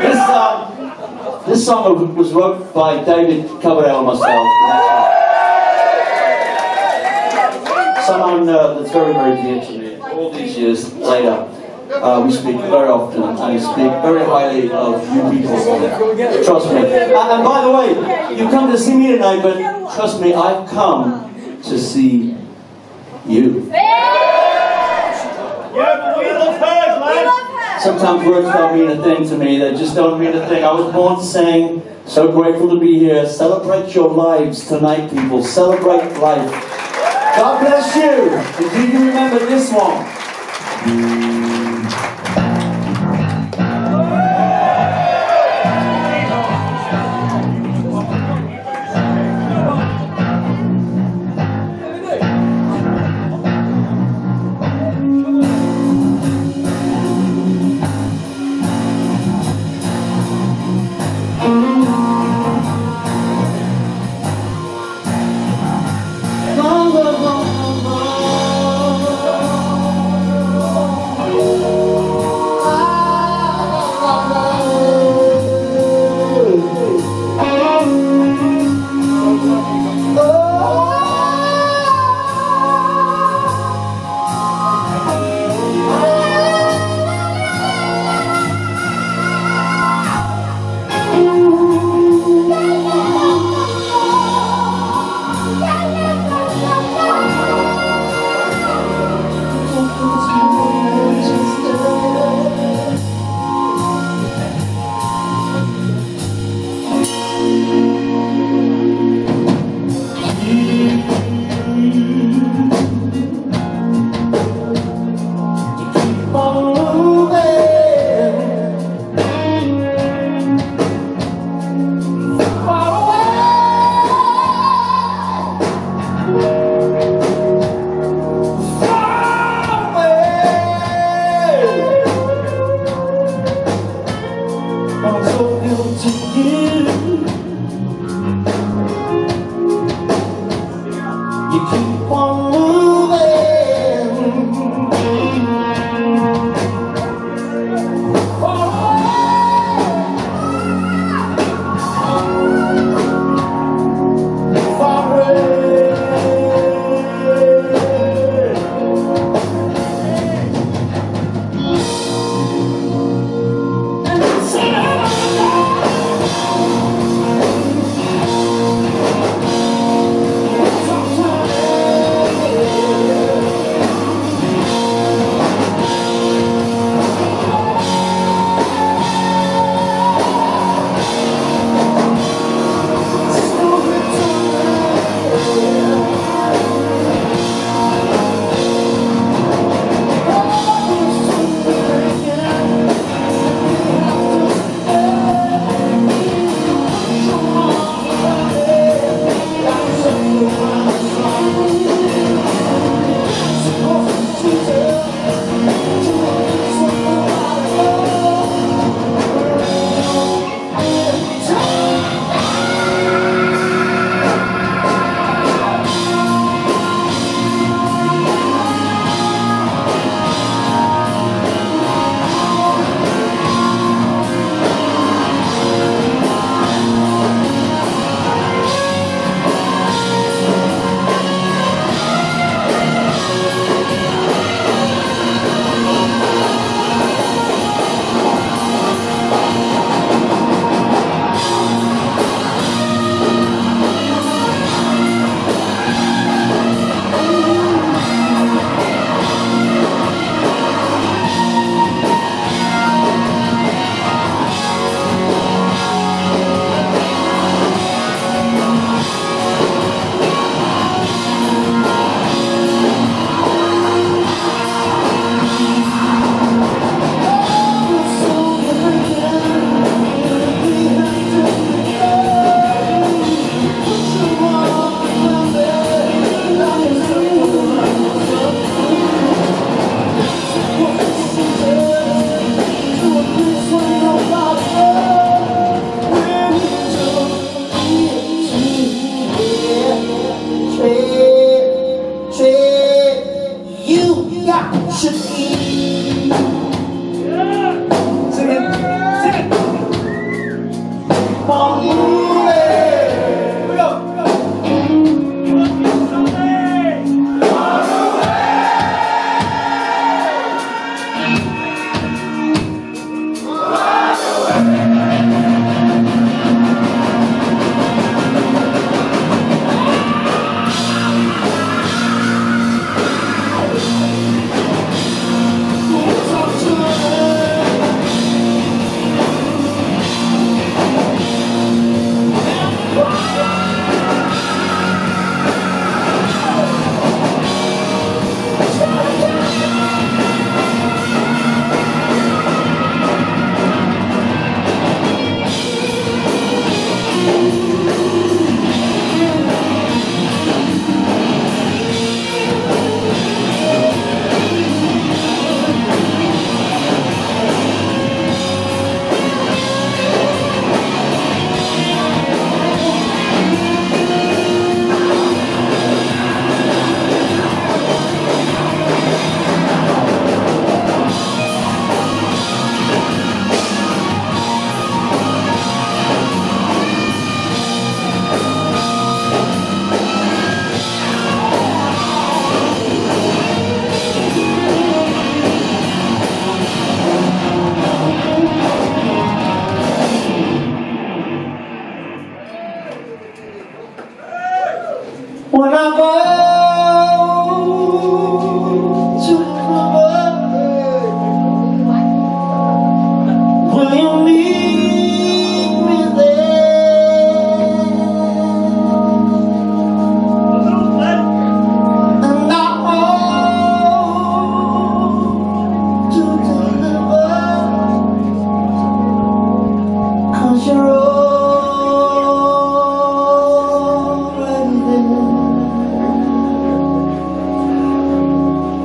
This, uh, this song was wrote by David Coverdale and myself. Someone uh, that's very, very dear to me. All these years later, uh, we speak very often and speak very highly of you people. Trust me. Uh, and by the way, you come to see me tonight, but trust me, I've come to see you. Sometimes words don't mean a thing to me. They just don't mean a thing. I was born to sing. So grateful to be here. Celebrate your lives tonight, people. Celebrate life. God bless you. And do you remember this one? 一片荒芜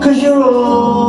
Cause you're all